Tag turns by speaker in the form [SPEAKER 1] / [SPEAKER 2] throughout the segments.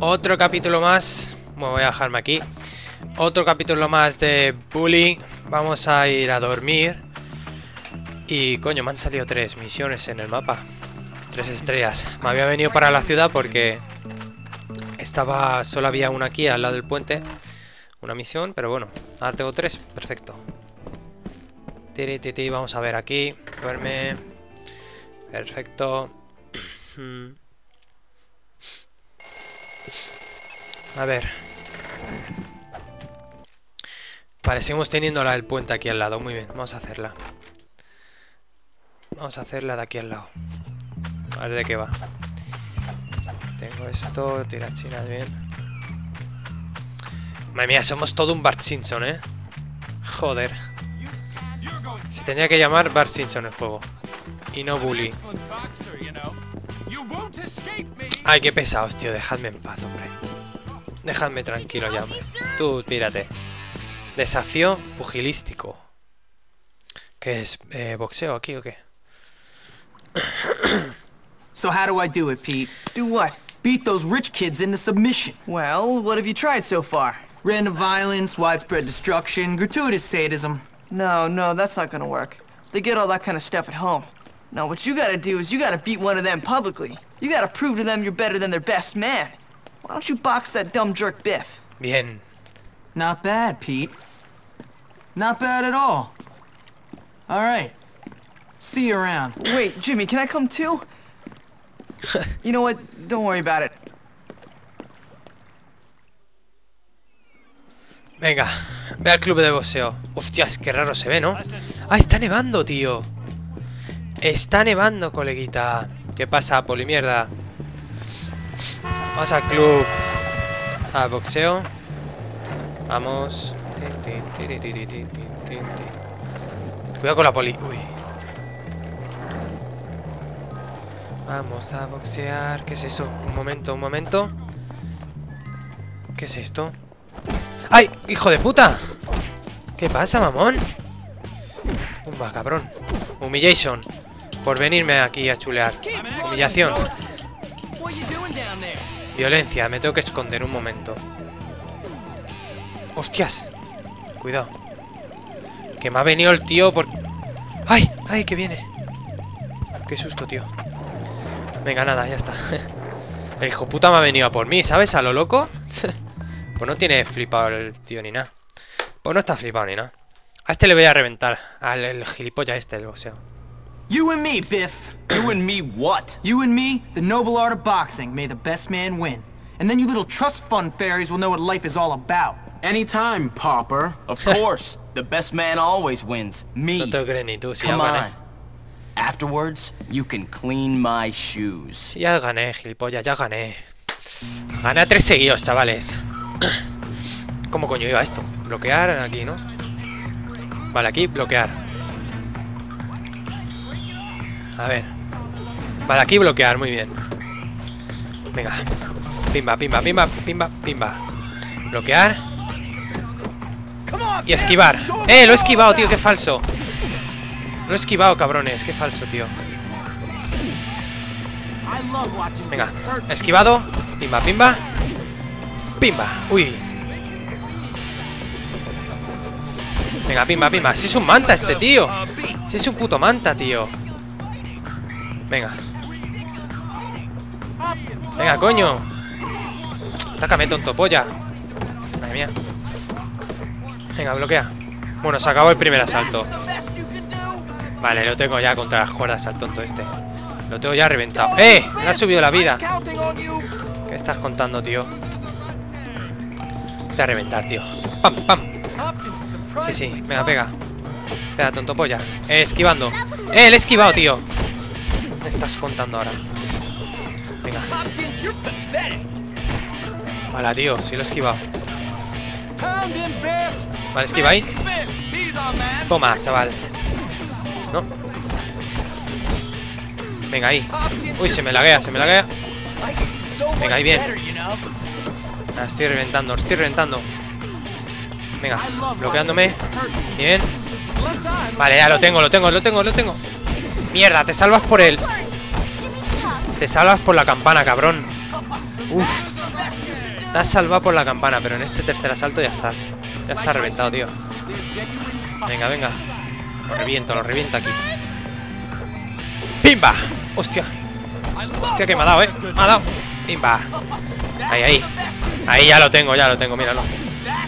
[SPEAKER 1] Otro capítulo más. Bueno, voy a dejarme aquí. Otro capítulo más de Bully. Vamos a ir a dormir. Y coño, me han salido tres misiones en el mapa. Tres estrellas. Me había venido para la ciudad porque estaba. Solo había una aquí al lado del puente. Una misión, pero bueno. Ahora tengo tres. Perfecto. Tiri, tiri, vamos a ver aquí. Duerme. Perfecto. A ver. Vale, seguimos teniendo la del puente aquí al lado. Muy bien, vamos a hacerla. Vamos a hacerla de aquí al lado. A ver de qué va. Tengo esto, tirachinas bien. Madre mía, somos todo un Bart Simpson, ¿eh? Joder. Se tenía que llamar Bart Simpson el juego. Y no Bully. Ay, qué pesados, tío. Dejadme en paz, hombre. Dejadme tranquilo ya, hombre. Tú, tírate. Desafío pugilístico. ¿Qué es? Eh, ¿Boxeo aquí o qué?
[SPEAKER 2] So how do I do it, Pete?
[SPEAKER 3] Do what?
[SPEAKER 2] Beat those rich kids into submission.
[SPEAKER 3] Well, what have you tried so far?
[SPEAKER 2] Random violence, widespread destruction, gratuitous sadism.
[SPEAKER 3] No, no, that's not gonna work. They get all that kind of stuff at home. No, what you gotta do is you gotta beat one of them publicly. You gotta prove to them you're better than their best man. Why don't you box that dumb jerk Biff?
[SPEAKER 1] Bien.
[SPEAKER 2] Not bad, Pete. Not bad at all. All right. See you around.
[SPEAKER 3] Wait, Jimmy, can I come too? you know what? Don't worry about it.
[SPEAKER 1] Venga, ve al club de boxeo. Hostias, qué raro se ve, ¿no? Ah, está nevando, tío. Está nevando, coleguita. ¿Qué pasa, polimierda? Vamos al club. A boxeo. Vamos. Cuidado con la poli. Uy. Vamos a boxear. ¿Qué es eso? Un momento, un momento. ¿Qué es esto? ¡Ay! ¡Hijo de puta! ¿Qué pasa, mamón? Umba, cabrón. Humillation. Por venirme aquí a chulear. Humillación. Violencia. Me tengo que esconder un momento. ¡Hostias! Cuidado. Que me ha venido el tío por... ¡Ay! ¡Ay, que viene! Qué susto, tío. Venga, nada, ya está. El hijo puta me ha venido a por mí, ¿sabes? A lo loco. Pues no tiene flipado el tío ni nada. Pues no está flipado ni nada. A este le voy a reventar. Al el gilipollas este del boxeo.
[SPEAKER 2] You and me, Biff.
[SPEAKER 4] You and me what?
[SPEAKER 2] You and me, the noble art of boxing. May the best man win. And then you little trust fund fairies will know what life is all about.
[SPEAKER 4] Anytime, pauper. Of course. the best man always wins. Me.
[SPEAKER 1] No te lo crees ni tú, si ya
[SPEAKER 4] Come on. Afterwards, you can clean my shoes.
[SPEAKER 1] Si ya gané, gilipollas, ya gané. Gané a tres seguidos, chavales. ¿Cómo coño iba esto? Bloquear aquí, ¿no? Vale, aquí, bloquear. A ver. Vale, aquí bloquear, muy bien. Venga. Pimba, pimba, pimba, pimba, pimba. Bloquear. Y esquivar. ¡Eh! Lo he esquivado, tío, qué falso. Lo he esquivado, cabrones, qué falso, tío. Venga, esquivado. Pimba, pimba. Pimba. Uy. Venga, pimba, pimba. Si es un manta este tío. Si es un puto manta, tío. Venga. Venga, coño. Atácame, tonto polla. Madre mía. Venga, bloquea. Bueno, se acabó el primer asalto. Vale, lo tengo ya contra las cuerdas al tonto este. Lo tengo ya reventado. ¡Eh! Me ha subido la vida. ¿Qué estás contando, tío? Te a reventar, tío. ¡Pam, pam! Sí, sí, venga, pega. Pega, tonto polla. Eh, esquivando. ¡Eh, le he esquivado, tío! ¿Qué estás contando ahora? Venga. Hola, tío, sí lo he esquivado. Vale, esquiva ahí. Toma, chaval. No. Venga, ahí. Uy, se me laguea, se me laguea. Venga, ahí bien. Estoy reventando, estoy reventando. Venga, bloqueándome. Bien. Vale, ya lo tengo, lo tengo, lo tengo, lo tengo. Mierda, te salvas por él. Te salvas por la campana, cabrón. Uf. Te has salvado por la campana, pero en este tercer asalto ya estás. Ya está reventado, tío. Venga, venga. Lo reviento, lo reviento aquí. ¡Pimba! ¡Hostia! Hostia, que me ha dado, ¿eh? Me ha dado. ¡Pimba! Ahí, ahí. Ahí ya lo tengo, ya lo tengo, míralo.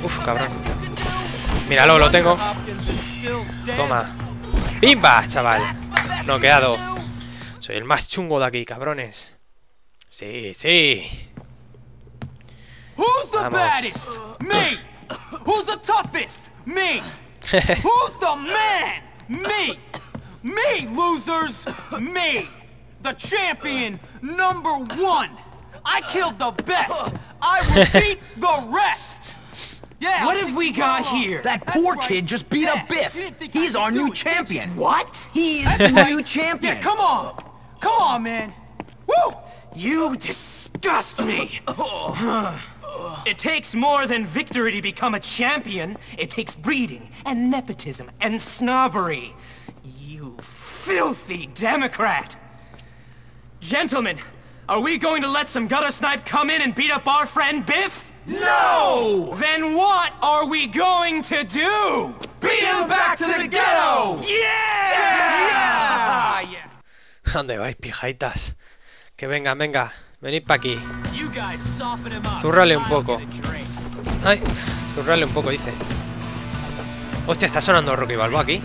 [SPEAKER 1] Uf, cabrón. Míralo, lo tengo. Toma. ¡Pimba, chaval! Noqueado. Soy el más chungo de aquí, cabrones. Sí, sí.
[SPEAKER 2] Who's the baddest? Me! Who's the toughest? Me! Who's the man? Me! Me, losers! Me! The champion number one! I killed the best! I will beat the rest! Yeah!
[SPEAKER 5] What have we got here?
[SPEAKER 2] That
[SPEAKER 5] That
[SPEAKER 2] poor
[SPEAKER 5] poor
[SPEAKER 2] kid
[SPEAKER 5] kid
[SPEAKER 2] just beat up Biff! He's our new champion!
[SPEAKER 5] What? He's
[SPEAKER 2] That's
[SPEAKER 5] the
[SPEAKER 2] right.
[SPEAKER 5] new champion.
[SPEAKER 2] Yeah, come on! Come on, man! Woo!
[SPEAKER 5] You disgust me. it takes more than victory to become a champion. It takes breeding and nepotism and snobbery. You filthy Democrat. Gentlemen, are we going to let some gutter snipe come in and beat up our friend Biff?
[SPEAKER 2] No!
[SPEAKER 5] Then what are we going to do?
[SPEAKER 2] Beat him back to the ghetto!
[SPEAKER 5] Yeah!
[SPEAKER 2] Yeah!
[SPEAKER 5] yeah.
[SPEAKER 1] ¿Dónde vais, pijaitas? Que venga, venga. Venid pa' aquí. Zurrale un poco. Ay, zurrarle un poco, dice. Hostia, está sonando Rocky Balboa aquí.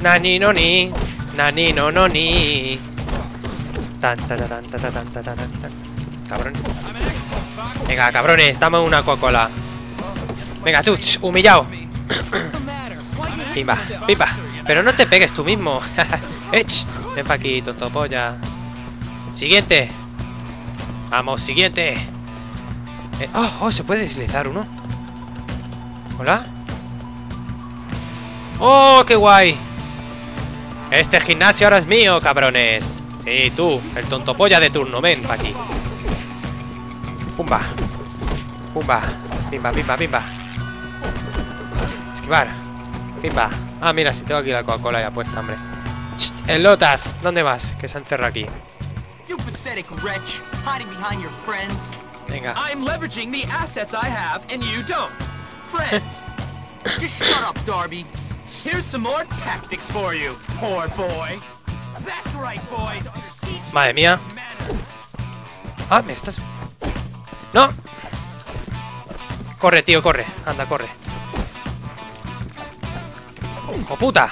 [SPEAKER 1] Nani no ni. Nani no no ni. Tan ta ta tan ta ta tan ta ta tan tan. Cabrón. Venga, cabrones, dame una Coca-Cola. Venga, tú, humillado. Pimba, pimba. Pero no te pegues tú mismo. eh, ch, ven pa' aquí, tonto polla. Siguiente. Vamos, siguiente. Eh, oh, oh, se puede deslizar uno. Hola. Oh, qué guay. Este gimnasio ahora es mío, cabrones. Sí, tú, el tonto polla de turno, ven pa' aquí. Pumba. Pumba. Pimba, pimba, pimba. Esquivar. Pimba. Ah, mira, si tengo aquí la Coca-Cola ya puesta, hombre. Cht, el Lotas, ¿dónde vas? Que se encerra aquí. Venga.
[SPEAKER 5] I'm leveraging the assets I have, and you don't. Friends,
[SPEAKER 2] Just shut up, Darby.
[SPEAKER 5] here's some more tactics for you, poor boy. That's right, boys. Teach
[SPEAKER 1] Madre mía. Ah, me estás... ¡No! Corre, tío, corre. Anda, corre. ¡Hijo puta!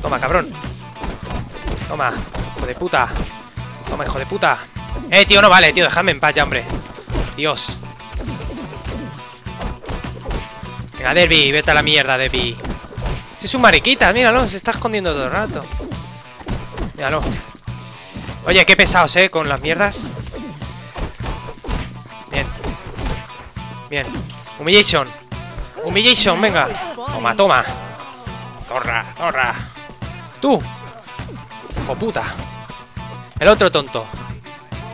[SPEAKER 1] Toma, cabrón. Toma, hijo de puta. Toma, hijo de puta. Eh, tío, no vale, tío. Déjame en paz ya, hombre. Dios. Venga, Derby, vete a la mierda, Derby. Si es un mariquita, míralo, se está escondiendo todo el rato. Míralo. Oye, qué pesados, ¿eh? Con las mierdas. Bien. Humiliation. Humiliation, venga. Toma, toma. Zorra, zorra. Tú. Hijo puta. El otro tonto.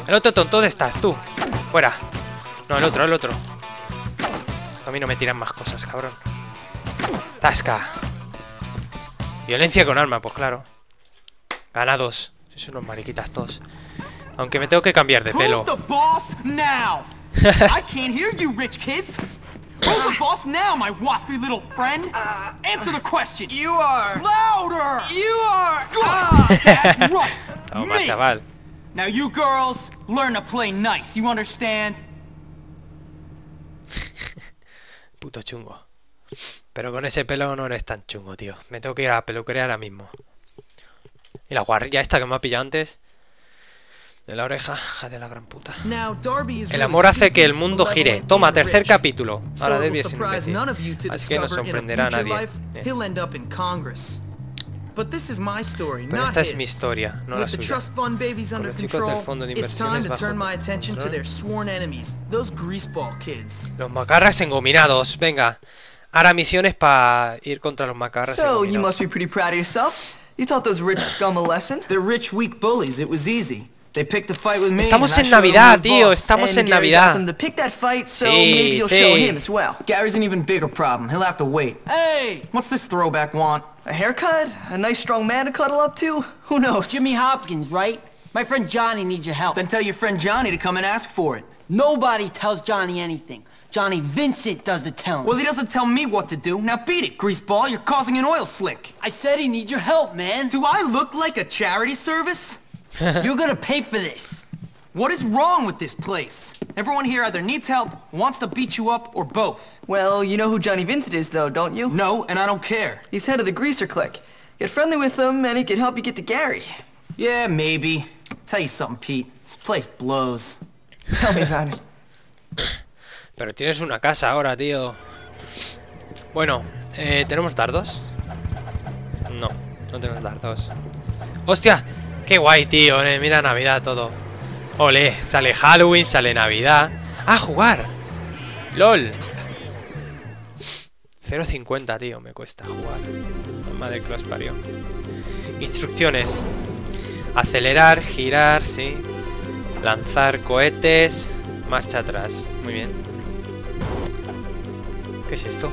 [SPEAKER 1] El otro tonto, ¿dónde estás? Tú. Fuera. No, el otro, el otro. A mí no me tiran más cosas, cabrón. Tasca. Violencia con arma, pues claro. Ganados. Sois unos mariquitas todos. Aunque me tengo que cambiar de pelo.
[SPEAKER 2] I can't hear you, rich kids. Who's the boss now, my waspy little friend? Answer the question.
[SPEAKER 5] You are.
[SPEAKER 2] Louder.
[SPEAKER 5] You are.
[SPEAKER 2] Good. That's right.
[SPEAKER 1] Toma,
[SPEAKER 2] Me.
[SPEAKER 1] chaval.
[SPEAKER 2] Now you girls learn to play nice. You understand?
[SPEAKER 1] Puto chungo. Pero con ese pelo no eres tan chungo, tío. Me tengo que ir a la peluquería ahora mismo. Y la guarrilla esta que me ha pillado antes. De la oreja, de la gran puta. El amor hace que el mundo gire. Toma, tercer capítulo. Ahora
[SPEAKER 6] will
[SPEAKER 1] es imbécil. Así que no sorprenderá a nadie. Eh. Pero esta es mi historia, no la suya. Con los chicos del fondo de inversiones bajo
[SPEAKER 6] turn my attention to
[SPEAKER 1] control.
[SPEAKER 6] their sworn enemies, those greaseball kids.
[SPEAKER 1] Los macarras engominados. Venga. Ahora misiones para ir contra los macarras
[SPEAKER 3] So, you
[SPEAKER 1] engominados.
[SPEAKER 3] must be pretty proud of yourself. You taught those rich scum a lesson.
[SPEAKER 2] They're rich, weak bullies. It was easy. They picked a fight with me.
[SPEAKER 1] Estamos en Navidad, tío. Estamos en Navidad.
[SPEAKER 3] to pick that fight, so
[SPEAKER 1] Sí,
[SPEAKER 3] maybe you'll show
[SPEAKER 1] sí.
[SPEAKER 3] him as well.
[SPEAKER 2] Gary's an even bigger problem. He'll have to wait. Hey, what's this throwback want?
[SPEAKER 3] A haircut? A nice strong man to cuddle up to? Who knows?
[SPEAKER 7] Jimmy Hopkins, right? My friend Johnny needs your help.
[SPEAKER 6] Then tell your friend Johnny to come and ask for it.
[SPEAKER 7] Nobody tells Johnny anything. Johnny Vincent does the telling.
[SPEAKER 6] Well, he doesn't tell me what to do. Now beat it, greaseball. You're causing an oil slick.
[SPEAKER 7] I said he needs your help, man.
[SPEAKER 6] Do I look like a charity service?
[SPEAKER 7] You're gonna pay for this.
[SPEAKER 6] What is wrong with this place? Everyone here either needs help, wants to beat you up, or both.
[SPEAKER 3] Well, you know who Johnny Vincent is, though, don't you?
[SPEAKER 6] No, and I don't care.
[SPEAKER 3] He's head of the Greaser Clique. Get friendly with him, and he can help you get to Gary.
[SPEAKER 6] Yeah, maybe. Tell you something, Pete. This place blows.
[SPEAKER 3] Tell me about it.
[SPEAKER 1] Pero tienes una casa ahora, tío. Bueno, eh, ¿tenemos dardos? No, no tenemos dardos. ¡Hostia! ¡Qué guay, tío! eh, mira Navidad todo. Ole, sale Halloween, sale Navidad. ¡Ah, jugar! ¡Lol! 0.50, tío, me cuesta jugar. Madre que los parió. Instrucciones. Acelerar, girar, sí. Lanzar cohetes. Marcha atrás. Muy bien. ¿Qué es esto?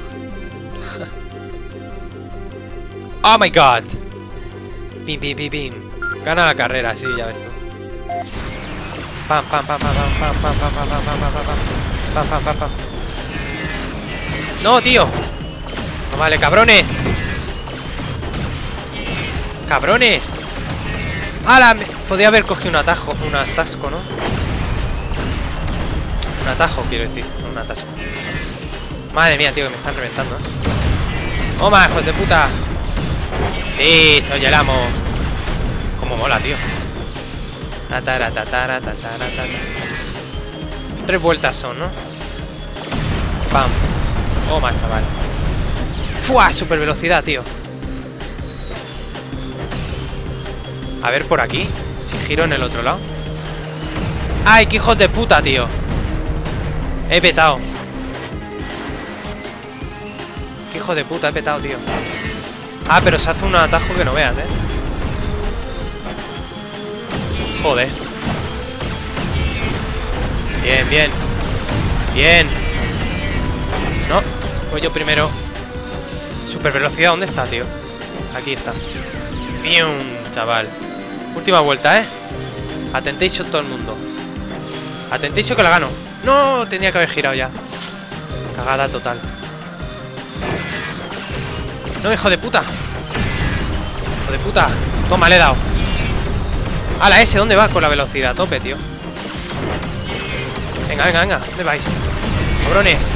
[SPEAKER 1] ¡Oh, my God! Pim, pim, pim, pim. Gana la carrera, sí, ya ves tú. Pam, pam, pam, pam, pam, pam, pam, pam, pam, pam, pam, pam, pam. ¡No, tío! Vale, cabrones. ¡Cabrones! ¡Hala! Podría haber cogido un atajo, un atasco, ¿no? Un atajo, quiero decir, un atasco. Madre mía, tío, que me están reventando, ¿eh? ¡Toma, hijos de puta! Sí, soy el amo. Mola, tío. Tres vueltas son, ¿no? Pam. Toma, chaval. ¡Fua! Super velocidad, tío. A ver por aquí. Si giro en el otro lado. ¡Ay, qué hijos de puta, tío! He petado. Qué hijo de puta, he petado, tío. Ah, pero se hace un atajo que no veas, ¿eh? Joder. Bien, bien. Bien. No, voy yo primero. Super velocidad, ¿dónde está, tío? Aquí está. Bien, chaval. Última vuelta, ¿eh? Atentation todo el mundo. Atentation que la gano. No, tenía que haber girado ya. Cagada total. No, hijo de puta. Hijo de puta. Toma, le he dado. A la S, ¿dónde va con la velocidad? Tope, tío. Venga, venga, venga. ¿Dónde vais? Cabrones.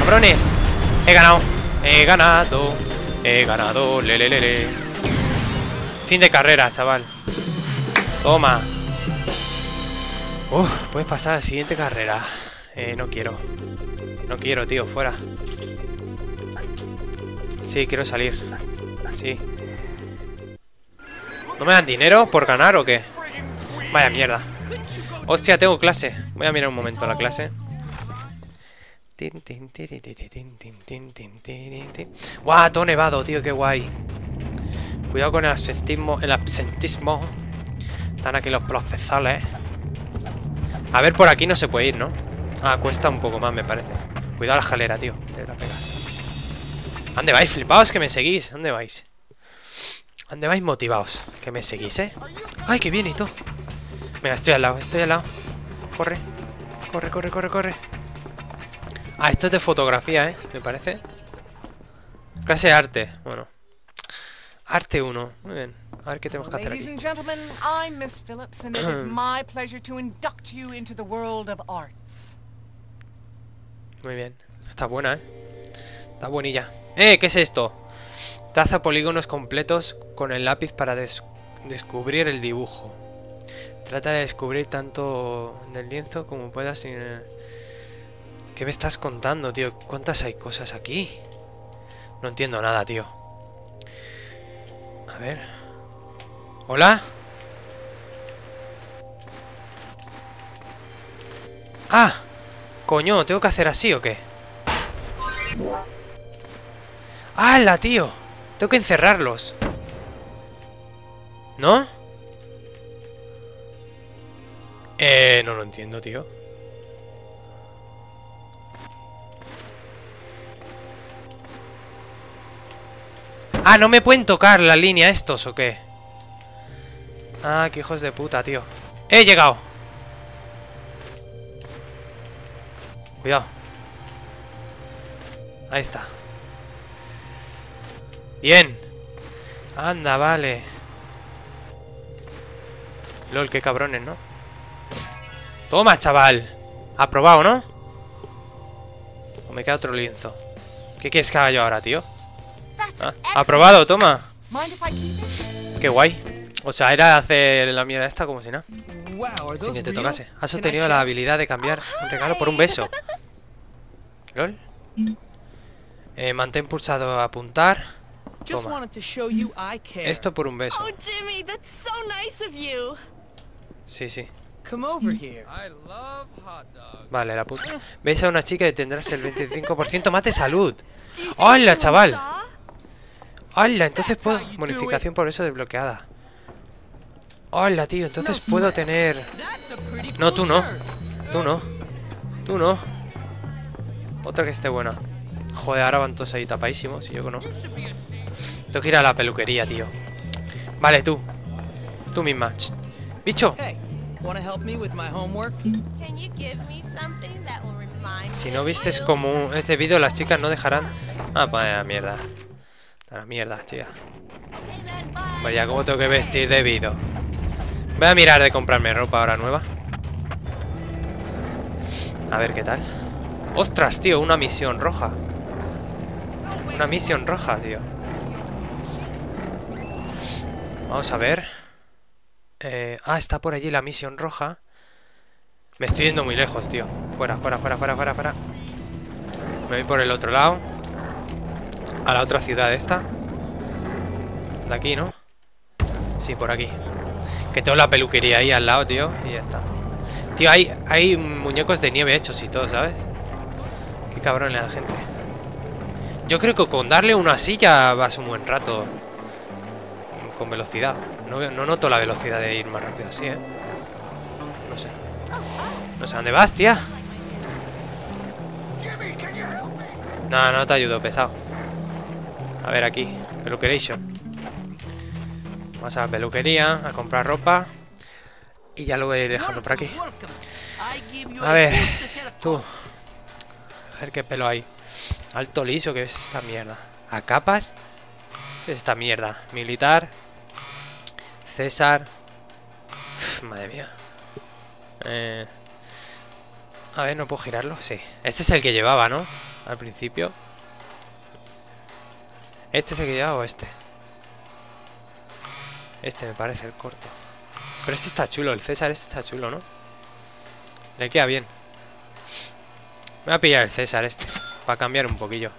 [SPEAKER 1] Cabrones. He ganado. He ganado. He ganado. Le, le, le, le. Fin de carrera, chaval. Toma. Uf, puedes pasar a la siguiente carrera. Eh, no quiero. No quiero, tío, fuera. Sí, quiero salir. Sí. ¿No me dan dinero por ganar o qué? Vaya mierda. Hostia, tengo clase. Voy a mirar un momento la clase. ¡Guau! Todo nevado, tío, qué guay. Cuidado con el absentismo. El absentismo. Están aquí los profesores. A ver, por aquí no se puede ir, ¿no? Ah, cuesta un poco más, me parece. Cuidado la escalera, tío. Te la pegas. ¿Dónde vais, flipaos? Que me seguís. ¿Dónde vais? ¿Dónde vais motivados? Que me seguís, ¿eh? ¡Ay, qué bien y todo! Venga, estoy al lado, estoy al lado. Corre. Corre, corre, corre, corre. Ah, esto es de fotografía, ¿eh? Me parece. Clase de arte. Bueno. Arte 1. Muy bien. A ver qué tenemos que hacer
[SPEAKER 8] Ladies
[SPEAKER 1] aquí.
[SPEAKER 8] and gentlemen, I'm Miss Phillips, and it is my pleasure to induct you into the world of arts.
[SPEAKER 1] Muy bien. Está buena, ¿eh? Está buenilla. ¡Eh! ¿Qué es esto? Traza polígonos completos con el lápiz para des- descubrir el dibujo. Trata de descubrir tanto del lienzo como puedas sin... el- ¿Qué me estás contando, tío? ¿Cuántas hay cosas aquí? No entiendo nada, tío. A ver. ¿Hola? ¡Ah! Coño, ¿tengo que hacer así o qué? ¡Hala, tío! Tengo que encerrarlos. ¿No? Eh, no lo entiendo, tío. Ah, ¿no me pueden tocar la línea estos o qué? Ah, qué hijos de puta, tío. ¡He llegado! Cuidado. Ahí está. Bien. Anda, vale. LOL, qué cabrones, ¿no? Toma, chaval. Aprobado, ¿no? O me queda otro lienzo. ¿Qué quieres que haga yo ahora, tío? Ah, aprobado, toma.
[SPEAKER 8] Mind if I keep it?
[SPEAKER 1] Qué guay. O sea, era hacer la mierda esta como si nada. Sin que te tocase. Has obtenido la habilidad de cambiar un regalo por un beso. ¿Lol? Eh, mantén pulsado a apuntar.
[SPEAKER 6] Just
[SPEAKER 1] Toma.
[SPEAKER 6] wanted to show you I care.
[SPEAKER 1] Esto por un beso.
[SPEAKER 9] Oh, Jimmy, that's so nice of you.
[SPEAKER 1] Sí, sí.
[SPEAKER 6] Come over here.
[SPEAKER 1] Vale, la puta. Ves a una chica y tendrás el 25% más de salud. ¡Hola, chaval! ¡Hola! Entonces puedo... Bonificación por eso desbloqueada. ¡Hola, tío! Entonces puedo tener... No, tú no. Tú no. Tú no. Otra que esté buena. Joder, ahora van todos ahí tapadísimos y yo no. Tengo que ir a la peluquería, tío. Vale, tú. Tú misma. Ch. ¡Bicho! Si no vistes como es debido, las chicas no dejarán... Ah, pues a la mierda. A la mierda, tía. Vaya, ¿cómo tengo que vestir debido? Voy a mirar de comprarme ropa ahora nueva. A ver qué tal. ¡Ostras, tío! Una misión roja. Una misión roja, tío. Vamos a ver. Eh, ah, está por allí la misión roja. Me estoy yendo muy lejos, tío. Fuera, fuera, fuera, fuera, fuera, fuera. Me voy por el otro lado. A la otra ciudad esta. De aquí, ¿no? Sí, por aquí. Que tengo la peluquería ahí al lado, tío. Y ya está. Tío, hay, hay muñecos de nieve hechos y todo, ¿sabes? Qué cabrón la gente. Yo creo que con darle una silla vas un buen rato. Con velocidad. No, no noto la velocidad de ir más rápido así, ¿eh? No sé. No sé dónde vas, tía. No, no te ayudo, pesado. A ver, aquí. Peluqueration. Vamos a la peluquería, a comprar ropa. Y ya lo voy a ir dejando por aquí. A ver, tú. A ver qué pelo hay. Alto liso, que es esta mierda. A capas. ¿Qué es esta mierda? Militar. César. Madre mía. Eh, a ver, ¿no puedo girarlo? Sí. Este es el que llevaba, ¿no? Al principio. ¿Este es el que llevaba o este? Este me parece el corto. Pero este está chulo, el César este está chulo, ¿no? Le queda bien. Me voy a pillar el César este. Para cambiar un poquillo.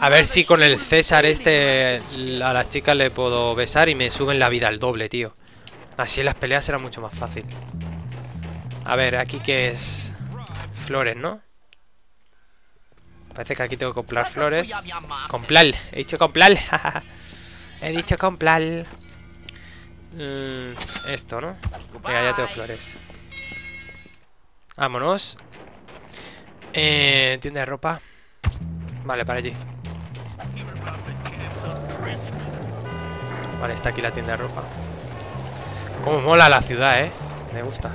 [SPEAKER 1] A ver si con el César este a las chicas le puedo besar y me suben la vida al doble, tío. Así en las peleas será mucho más fácil. A ver, aquí que es... Flores, ¿no? Parece que aquí tengo que comprar flores. Comprar, he dicho comprar. he dicho comprar. Mm, esto, ¿no? Venga, ya tengo flores. Vámonos. Eh, tienda de ropa. Vale, para allí. Vale, está aquí la tienda de ropa. Cómo mola la ciudad, ¿eh? Me gusta.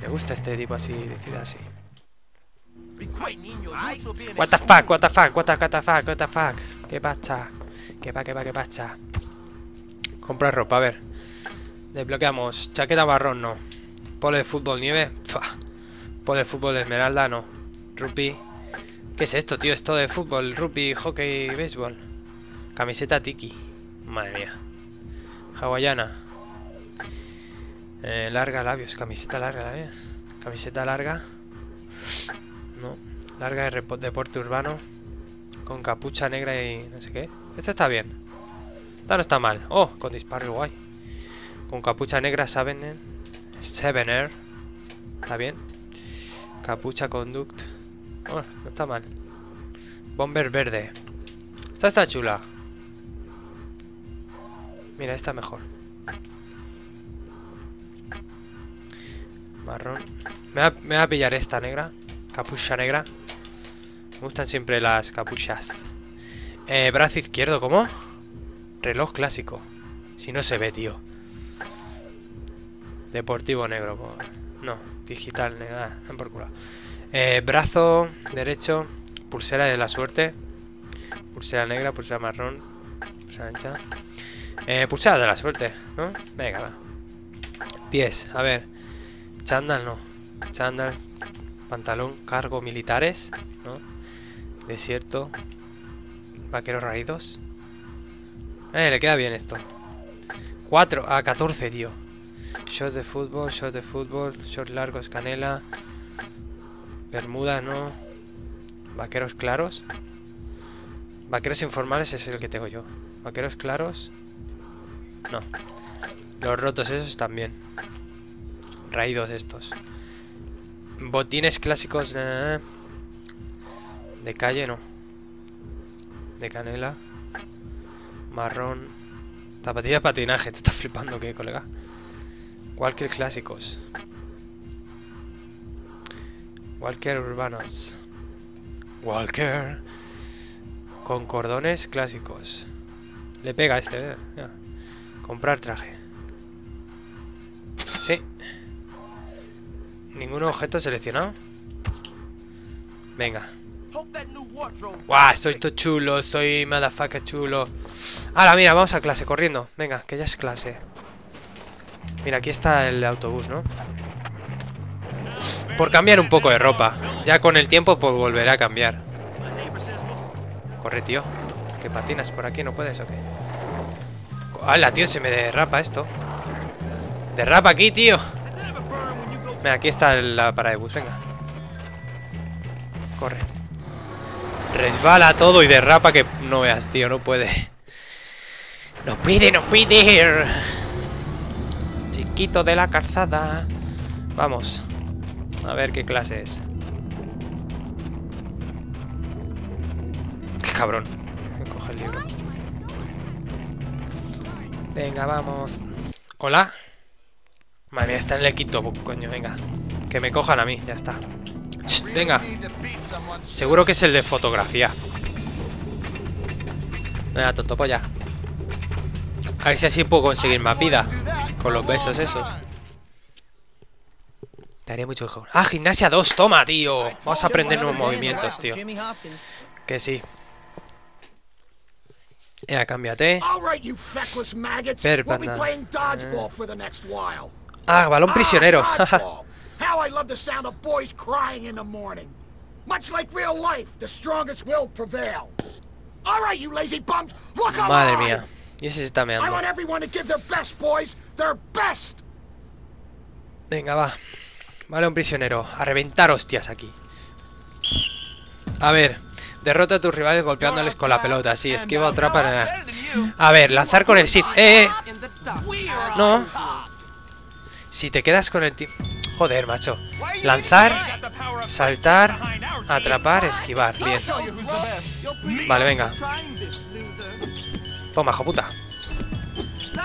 [SPEAKER 1] Me gusta este tipo así de ciudad así. What the fuck, what the fuck, what the, fuck, what the fuck. ¿Qué pasa? ¿Qué pa, qué pa, qué pasa? Comprar ropa, a ver. Desbloqueamos. Chaqueta marrón, no. Polo de fútbol, nieve. Polo de fútbol, esmeralda, no. Rugby. ¿Qué es esto, tío? Esto de fútbol, rugby, hockey, béisbol. Camiseta tiki. Madre mía. Hawaiana. Eh, larga labios. Camiseta larga labios. Camiseta larga. No. Larga de deporte urbano. Con capucha negra y no sé qué. Esta está bien. Esta no está mal. Oh, con disparo guay. Con capucha negra, Sabener. Sevener. Está bien. Capucha conduct. No está mal. Bomber verde. Esta está chula. Mira, esta mejor. Marrón. Me va, me va a pillar esta negra. Capucha negra. Me gustan siempre las capuchas. Eh, brazo izquierdo, ¿cómo? Reloj clásico. Si no se ve, tío. Deportivo negro. No, digital negro. ah, por culo. Eh, brazo derecho. Pulsera de la suerte. Pulsera negra, pulsera marrón. Pulsera ancha. Eh, pulsera de la suerte, ¿no? Venga, va. Pies, a ver. Chándal no. Chándal. Pantalón, cargo militares, ¿no? Desierto. Vaqueros raídos. Eh, le queda bien esto. 4 a 14, tío. Shot de fútbol, shot de fútbol, short largos, canela. Bermuda, no. Vaqueros claros. Vaqueros informales es el que tengo yo. Vaqueros claros. No. Los rotos esos también. Raídos estos. Botines clásicos de... Calle, no. De canela. Marrón. Zapatilla de patinaje. Te está flipando, ¿qué, colega? Walker clásicos. Walker urbanos. Walker. Con cordones clásicos. Le pega a este, ¿eh? Ya. Comprar traje. Sí. Ningún objeto seleccionado. Venga. Guau, estoy todo chulo, soy motherfucker chulo. Ahora, mira, vamos a clase, corriendo. Venga, que ya es clase. Mira, aquí está el autobús, ¿no? Por cambiar un poco de ropa. Ya con el tiempo, pues volverá a cambiar. Corre, tío. ¿Que patinas por aquí? ¿No puedes o qué? ¡Hala, tío! Se me derrapa esto. Derrapa aquí, tío. Venga, aquí está la parada de bus, venga. Corre. Resbala todo y derrapa que no veas, tío, no puede. No pide, no pide. Chiquito de la calzada. Vamos. A ver qué clase es. Qué cabrón. Coge el libro. Venga, vamos. Hola. Madre mía, está en el quinto book, coño, venga. Que me cojan a mí, ya está. Venga. Seguro que es el de fotografía. Venga, tonto polla. A ver si así puedo conseguir más vida. Con los besos esos. Te haría mucho mejor. Ah, gimnasia 2, toma, tío. Vamos a aprender nuevos movimientos, tío. Que sí. Ya, cámbiate. Ver,
[SPEAKER 10] while.
[SPEAKER 1] Ah, balón prisionero.
[SPEAKER 10] Ah, dodgeball. How I love the sound of boys crying in the morning. Much like real life, the strongest will prevail. All right, you lazy bums, look alive.
[SPEAKER 1] Madre mía. Y ese se está
[SPEAKER 10] I
[SPEAKER 1] meando.
[SPEAKER 10] want everyone to give their best, boys. Their best.
[SPEAKER 1] Venga, va. Vale, un prisionero. A reventar hostias aquí. A ver. Derrota a tus rivales golpeándoles con la pelota. Sí, esquiva otra para... A ver, lanzar con el shift. ¡Eh! eh. No. Si te quedas con el... ti- Joder, macho. Lanzar, saltar, atrapar, esquivar. Bien. Vale, venga. Toma, hijo puta.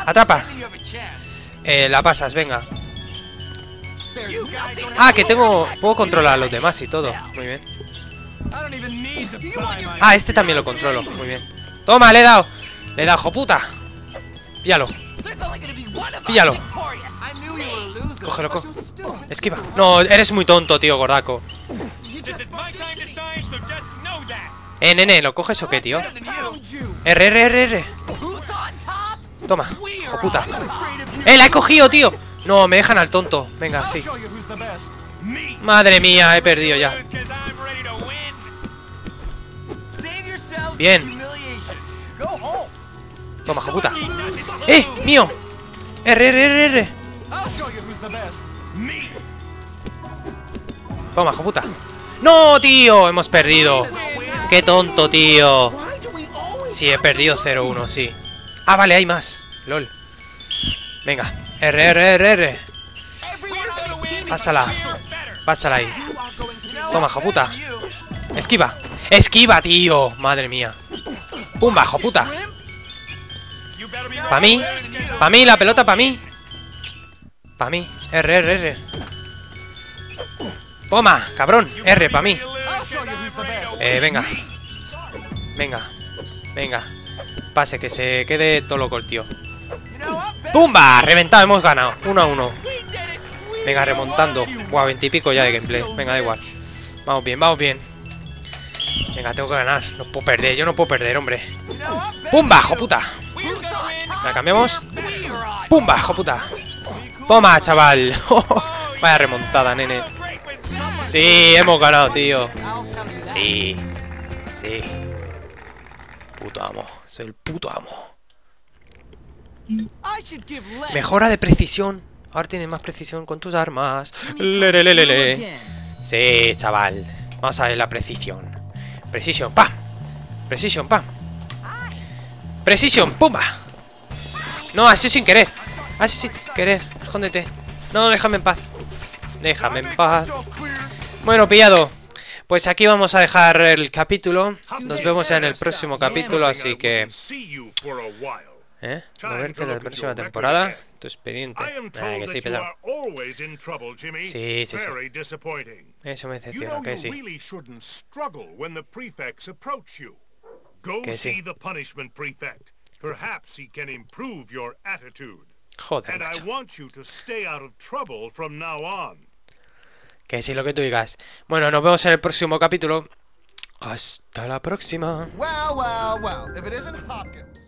[SPEAKER 1] Atrapa. Eh, la pasas, venga. Ah, que tengo... Puedo controlar a los demás y todo. Muy bien. Ah, este también lo controlo. Muy bien. Toma, le he dado. Le he dado, hijo puta. Píllalo. Píllalo. Cógelo, co- Esquiva. No, eres muy tonto, tío, gordaco. Eh, nene, ¿lo coges o qué, tío? R, R, R, R. Toma, hijo puta. ¡Eh, la he cogido, tío! No, me dejan al tonto. Venga, sí. Madre mía, he perdido ya. Bien. Toma, puta. ¡Eh! ¡Mío! R, R, R, R. Toma, puta. ¡No, tío! Hemos perdido. ¡Qué tonto, tío! Sí, he perdido 0-1, sí. Ah, vale, hay más. LOL. Venga. R, R, R, R. Pásala. Pásala ahí. Toma, hijo puta. Esquiva. Esquiva, tío. Madre mía. Pumba, hijo puta. Pa' mí. Pa' mí, la pelota pa' mí. Pa' mí. R, R, R. Toma, cabrón. R, pa' mí. Eh, venga. Venga. Venga. Pase, que se quede todo loco el tío. ¡Pumba! Reventado, hemos ganado. Uno a uno. Venga, remontando. Buah, veintipico ya de gameplay. Venga, da igual. Vamos bien, vamos bien. Venga, tengo que ganar. No puedo perder, yo no puedo perder, hombre. ¡Pumba, hijo puta! La cambiamos. ¡Pumba, hijo puta! Toma, chaval. Vaya remontada, nene. Sí, hemos ganado, tío. Sí. Sí. Puto amo. Soy el puto amo.
[SPEAKER 2] I should give less.
[SPEAKER 1] Mejora de precisión. Ahora tienes más precisión con tus armas. Lelelelele. Sí, chaval. Vamos a ver la precisión. Precision, pam. Precision, pam. Precision, pumba. No, así sin querer. Así sin querer. Escóndete. No, déjame en paz. Déjame en paz. Bueno, pillado. Pues aquí vamos a dejar el capítulo. Nos vemos en el próximo capítulo, así que... ¿Eh? ¿No verte la próxima temporada? Tu expediente. Ah, que sí, pesado.
[SPEAKER 11] are always in trouble, Jimmy.
[SPEAKER 1] Sí, sí, sí. Eso me
[SPEAKER 11] You
[SPEAKER 1] decepciona, que sí.
[SPEAKER 11] really shouldn't struggle when the prefects approach you. Go
[SPEAKER 1] Que
[SPEAKER 11] see
[SPEAKER 1] sí.
[SPEAKER 11] the punishment prefect. Perhaps he can improve your attitude.
[SPEAKER 1] Joder,
[SPEAKER 11] And I want you to stay out of trouble from now on.
[SPEAKER 1] Que sí, lo que tú digas. Bueno, nos vemos en el próximo capítulo. Hasta la próxima.
[SPEAKER 10] Well, well, well. If it isn't Hopkins.